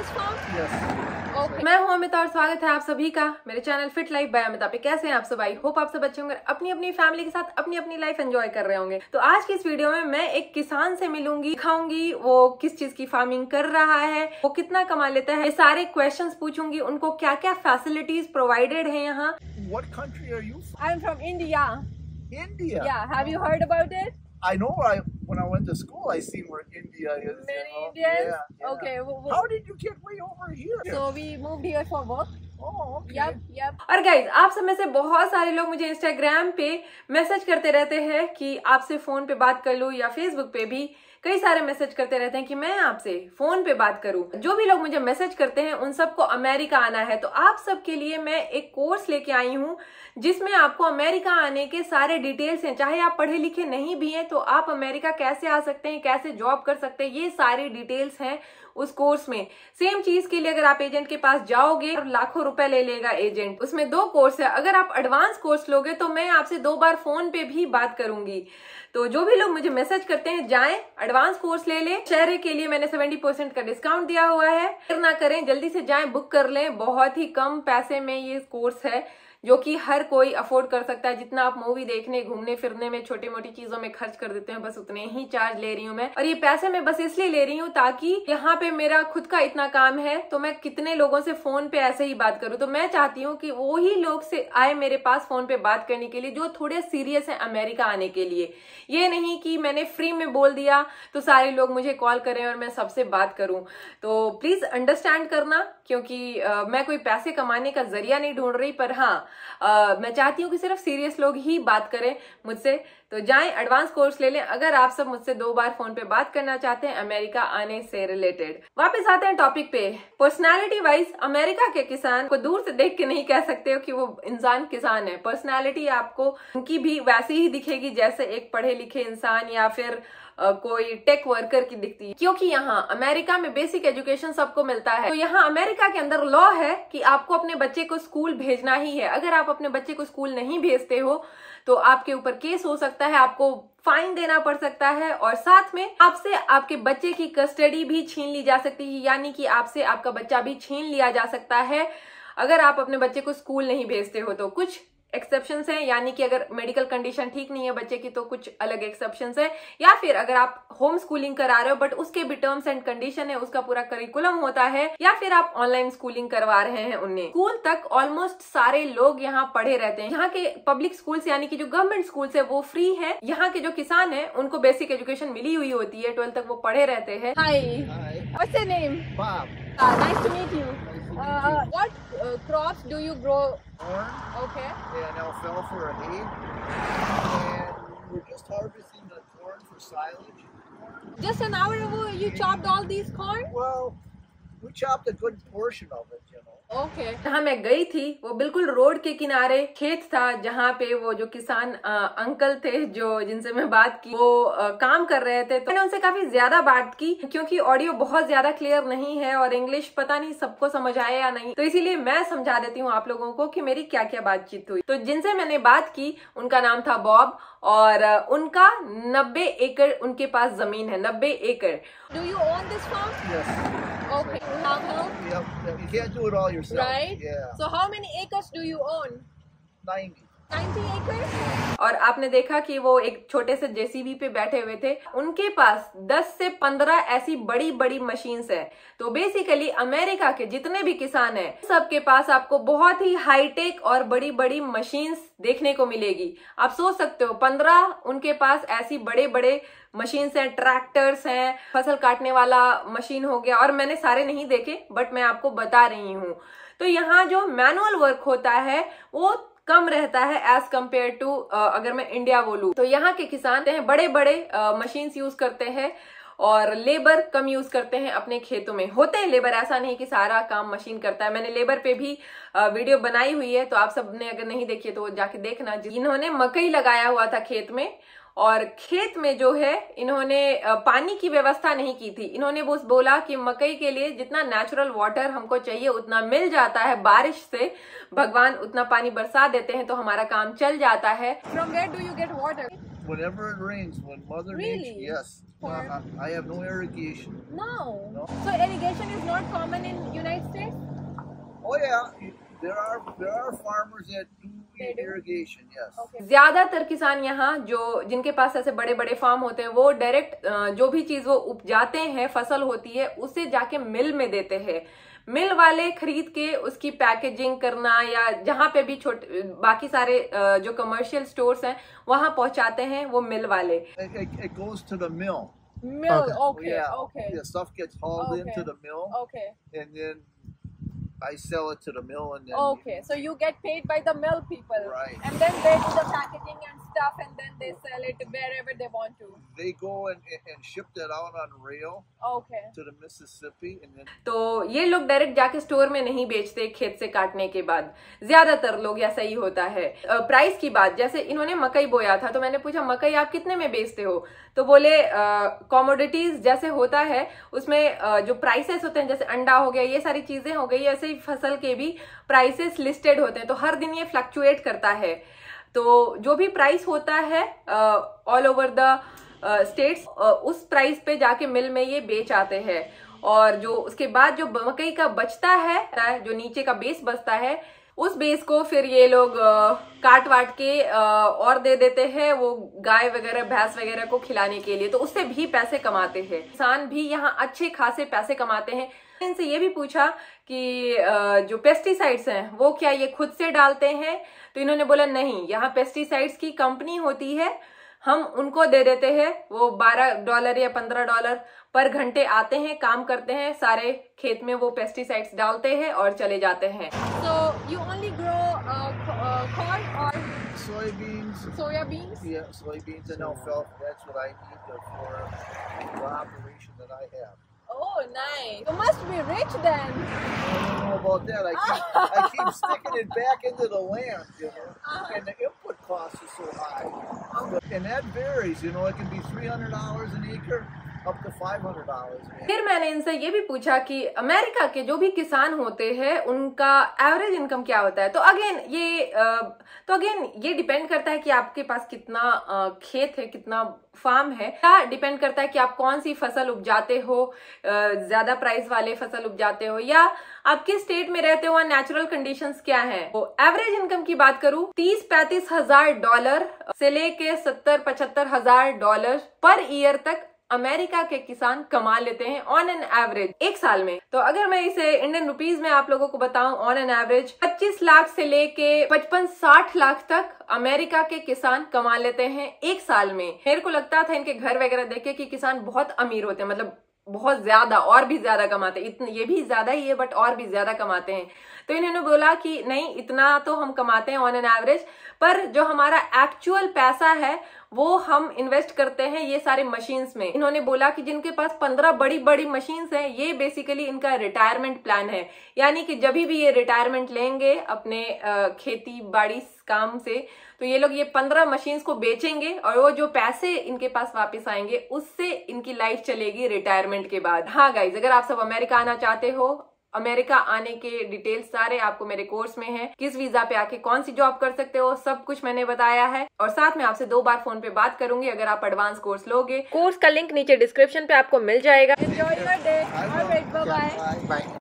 this farm? Yes. Okay. मैं हूँ अमिता और स्वागत है आप सभी का मेरे channel fit life by Amita पे कैसे हैं आप सब आई होप आप सब अच्छे होंगे अपनी अपनी फैमिली के साथ अपनी अपनी लाइफ एंजॉय कर रहे होंगे तो आज की इस वीडियो में मैं एक किसान से मिलूँगी दिखाऊँगी वो किस चीज़ की फ़ार्मिंग कर रहा है वो कितना कमा लेता है सारे क्वेश्चन पूछूँगी उनको क्या क्या फैसिलिटीज़ प्रोवाइडेड है यहाँ What country are you from? I'm from India. India. Yeah. Have you heard about it? I know. I when I went to school, I seen where India is. Many you know? Indians. Yeah, yeah. Okay. Well, well, How did you get way over here? So we moved here for work. oh, okay. Yep. Yep. और guys आप सब में से बहुत सारे लोग मुझे Instagram पे मैसेज करते रहते हैं कि आपसे फ़ोन पे बात कर लूँ या फेसबुक पे भी कई सारे मैसेज करते रहते हैं कि मैं आपसे फ़ोन पे बात करूँ। जो भी लोग मुझे मैसेज करते हैं, उन सबको अमेरिका आना है। तो आप सबके लिए मैं एक कोर्स लेके आई हूँ, जिसमें आपको अमेरिका आने के सारे डिटेल्स हैं। चाहे आप पढ़े लिखे नहीं भी हैं तो आप अमेरिका कैसे आ सकते हैं, कैसे जॉब कर सकते हैं, ये सारी डिटेल्स हैं। उस कोर्स में। सेम चीज़ के लिए अगर आप एजेंट के पास जाओगे, और लाखों रुपए ले लेगा एजेंट। उसमें दो कोर्स है। अगर आप एडवांस कोर्स लोगे तो मैं आपसे दो बार फ़ोन पे भी बात करूँगी। तो जो भी लोग मुझे मैसेज करते हैं, जाएँ एडवांस कोर्स ले लें। चेहरे के लिए मैंने 70 परसेंट का डिस्काउंट दिया हुआ है। फिर ना करें, जल्दी से जाएँ बुक कर लें। बहुत ही कम पैसे में ये कोर्स है। जो कि हर कोई अफोर्ड कर सकता है। जितना आप मूवी देखने घूमने फिरने में छोटी मोटी चीज़ों में खर्च कर देते हैं बस उतने ही चार्ज ले रही हूँ मैं। और ये पैसे मैं बस इसलिए ले रही हूँ ताकि यहाँ पे मेरा खुद का इतना काम है तो मैं कितने लोगों से फ़ोन पे ऐसे ही बात करूँ। तो मैं चाहती हूँ कि वो ही लोग से आए मेरे पास फ़ोन पे बात करने के लिए जो थोड़े सीरियस है अमेरिका आने के लिए। ये नहीं कि मैंने फ्री में बोल दिया तो सारे लोग मुझे कॉल करें और मैं सबसे बात करूँ। तो प्लीज़ अंडरस्टैंड करना क्योंकि अ, मैं कोई पैसे कमाने का ज़रिया नहीं ढूंढ रही पर हाँ अ, मैं चाहती हूँ कि सिर्फ़ सीरियस लोग ही बात करें मुझसे। तो जाएँ एडवांस कोर्स ले लें। अगर आप सब मुझसे दो बार फ़ोन पे बात करना चाहते हैं अमेरिका आने से रिलेटेड वापस आते हैं टॉपिक पे। पर्सनालिटी वाइज अमेरिका के किसान को दूर से देख के नहीं कह सकते हो कि वो इंसान किसान है। पर्सनालिटी आपको उनकी भी वैसी ही दिखेगी जैसे एक पढ़े लिखे इंसान या फिर कोई टेक वर्कर की दिखती है। क्योंकि यहाँ अमेरिका में बेसिक एजुकेशन सबको मिलता है। तो यहाँ अमेरिका के अंदर लॉ है कि आपको अपने बच्चे को स्कूल भेजना ही है। अगर आप अपने बच्चे को स्कूल नहीं भेजते हो तो आपके ऊपर केस हो सकता है, आपको फाइन देना पड़ सकता है। और साथ में आपसे आपके बच्चे की कस्टडी भी छीन ली जा सकती है। यानी कि आपसे आपका बच्चा भी छीन लिया जा सकता है। अगर आप अपने बच्चे को स्कूल नहीं भेजते हो तो कुछ एक्सेप्शंस हैं यानी कि अगर मेडिकल कंडीशन ठीक नहीं है बच्चे की तो कुछ अलग एक्सेप्शंस है। या फिर अगर आप होम स्कूलिंग करा रहे हो बट उसके भी टर्म्स एंड कंडीशन है उसका पूरा करिकुलम होता है या फिर आप ऑनलाइन स्कूलिंग करवा रहे हैं उन्हें स्कूल तक ऑलमोस्ट सारे लोग यहाँ पढ़े रहते हैं। यहाँ के पब्लिक स्कूल्स यानी कि जो गवर्नमेंट स्कूल्स है वो फ्री है। यहाँ के जो किसान है उनको बेसिक एजुकेशन मिली हुई होती है। ट्वेल्थ तक वो पढ़े रहते हैं। Your crops do you grow? Corn Okay. and alfalfa or hay, and we're just harvesting the corn for silage. Just an hour ago, you chopped all these corn. Well, we chopped a good portion of it, you know. Okay. जहाँ मैं गई थी वो बिल्कुल road के किनारे खेत था जहाँ पे वो जो किसान अ, अंकल थे जो जिनसे मैं बात की वो अ, काम कर रहे थे तो मैंने उनसे काफ़ी ज़्यादा बात की क्योंकि ऑडियो बहुत ज़्यादा क्लियर नहीं है और इंग्लिश पता नहीं सबको समझ आया या नहीं तो इसीलिए मैं समझा देती हूँ आप लोगों को कि मेरी क्या क्या बातचीत हुई तो जिनसे मैंने बात की उनका नाम था बॉब और उनका नब्बे एकड़ उनके पास ज़मीन है नब्बे एकड़ Do you own this farm? Okay. How help? Yep. yep. You can't do it all yourself. Right. Yeah. So how many acres do you own? 90. 90 acres. और आपने देखा कि वो एक छोटे से जेसीबी पे बैठे हुए थे। उनके पास 10 से 15 ऐसी बड़ी बड़ी मशीन्स है। तो बेसिकली अमेरिका के जितने भी किसान हैं, सबके पास आपको बहुत ही हाईटेक और बड़ी बड़ी मशीन्स देखने को मिलेगी। आप सोच सकते हो 15 उनके पास ऐसी बड़े बड़े मशीन्स हैं ट्रैक्टर्स हैं, फ़सल काटने वाला मशीन हो गया और मैंने सारे नहीं देखे बट मैं आपको बता रही हूँ। तो यहाँ जो मैनुअल वर्क होता है, वो कम रहता है एज कंपेयर टू अगर मैं इंडिया बोलूँ तो यहाँ के किसान हैं बड़े बड़े मशीन्स यूज़ करते हैं और लेबर कम यूज़ करते हैं अपने खेतों में। होते हैं लेबर ऐसा नहीं कि सारा काम मशीन करता है। मैंने लेबर पे भी वीडियो बनाई हुई है तो आप सबने अगर नहीं देखी तो जाके देखना। इन्होंने मकई लगाया हुआ था खेत में और खेत में जो है इन्होंने पानी की व्यवस्था नहीं की थी। इन्होंने वो बोला कि मकई के लिए जितना नेचुरल वाटर हमको चाहिए उतना मिल जाता है बारिश से। भगवान उतना पानी बरसा देते हैं तो हमारा काम चल जाता है। oh, There are there are farmers that do Yes. Okay. ज़्यादातर किसान यहाँ जो जिनके पास ऐसे बड़े बड़े फार्म होते हैं वो डायरेक्ट जो भी चीज़ वो उपजाते हैं फ़सल होती है उसे जाके मिल में देते हैं मिल वाले खरीद के उसकी पैकेजिंग करना या जहाँ पे भी छोटे बाकी सारे जो कमर्शियल स्टोर्स हैं वहाँ पहुंचाते हैं वो मिल वाले It, it, mill. Okay. Okay. yeah. Okay. The stuff gets hauled Okay. into the mill, Okay. and then I sell it to the mill, and then Okay. So you get paid by the mill people. Right. And then they do the packaging and stuff, and then they sell it wherever they want to. they go and, and ship that out on rail Okay. to the Mississippi, and then तो ये लोग direct जाके store में नहीं बेचते खेत से काटने के बाद ज़्यादातर लोग ऐसा ही होता है प्राइस की बात जैसे इन्होंने मकई बोया था तो मैंने पूछा मकई आप कितने में बेचते हो तो बोले कॉमोडिटीज जैसे होता है उसमें अ, जो प्राइसेस होते हैं जैसे अंडा हो गया ये सारी चीज़ें हो गई ऐसे ही फ़सल के भी प्राइसेस लिस्टेड होते हैं तो हर दिन ये फ्लक्चुएट करता है तो जो भी प्राइस होता है ऑल ओवर द स्टेट्स उस प्राइस पे जाके मिल में ये बेच आते हैं। और जो उसके बाद जो मकई का बचता है, जो नीचे का बेस बचता है, उस बेस को फिर ये लोग काट वाट के और दे देते हैं वो गाय वगैरह, भैंस वगैरह को खिलाने के लिए। तो उससे भी पैसे कमाते हैं। किसान भी यहाँ अच्छे खासे पैसे कमाते हैं। इनसे ये भी पूछा कि जो पेस्टिसाइड्स हैं वो क्या ये खुद से डालते हैं? तो इन्होंने बोला नहीं यहाँ पेस्टिसाइड्स की कंपनी होती है हम उनको दे देते हैं वो 12 डॉलर या 15 डॉलर पर घंटे आते हैं काम करते हैं सारे खेत में वो पेस्टिसाइड्स डालते हैं और चले जाते हैं. So you only grow corn और Oh, nice. You must be rich then. I don't know about that. I keep, I keep sticking it back into the land, you know, uh-huh. and the input cost is so high. And that varies, you know. It can be three hundred dollars an acre, फिर मैंने इनसे ये भी पूछा कि America के जो भी किसान होते हैं, उनका एवरेज इनकम क्या होता है? तो अगेन ये तो अगेन ये डिपेंड करता है कि आपके पास कितना खेत है, कितना फार्म है। या डिपेंड करता है कि आप कौन सी फ़सल उपजाते हो ज़्यादा प्राइस वाले फ़सल उपजाते हो, या आप किस स्टेट में रहते हो नेचुरल कंडीशंस क्या हैं? तो एवरेज इनकम की बात करूँ, तीस पैंतीस हज़ार डॉलर से लेके सत्तर पचहत्तर हज़ार डॉलर पर ईयर तक अमेरिका के किसान कमा लेते हैं ऑन एन एवरेज एक साल में। तो अगर मैं इसे इंडियन रुपीज़ में आप लोगों को बताऊँ ऑन एन एवरेज 25 लाख से लेके 55 60 लाख तक अमेरिका के किसान कमा लेते हैं, एक साल में। मेरे को लगता था इनके घर वगैरह देखे कि किसान बहुत अमीर होते हैं मतलब बहुत ज़्यादा, और भी ज़्यादा कमाते हैं। ये भी ज़्यादा ही है बट और भी ज़्यादा कमाते हैं। तो इन्होंने बोला कि नहीं, इतना तो हम कमाते हैं ऑन एन एवरेज पर जो हमारा एक्चुअल पैसा है वो हम इन्वेस्ट करते हैं ये सारे मशीन्स में। इन्होंने बोला कि जिनके पास पंद्रह बड़ी बड़ी मशीन्स हैं, ये बेसिकली इनका रिटायरमेंट प्लान है। यानी कि जब भी ये रिटायरमेंट लेंगे अपने खेती बाड़ी काम से तो ये लोग ये पंद्रह मशीन्स को बेचेंगे और वो जो पैसे इनके पास वापस आएँगे, उससे इनकी लाइफ चलेगी रिटायरमेंट के बाद। हाँ गाइज़ अगर आप सब अमेरिका आना चाहते हो अमेरिका आने के डिटेल्स सारे आपको मेरे कोर्स में है। किस वीज़ा पे आके कौन सी जॉब कर सकते हो सब कुछ मैंने बताया है। और साथ में आपसे दो बार फ़ोन पे बात करूँगी अगर आप एडवांस कोर्स लोगे। कोर्स का लिंक नीचे डिस्क्रिप्शन पे आपको मिल जाएगा।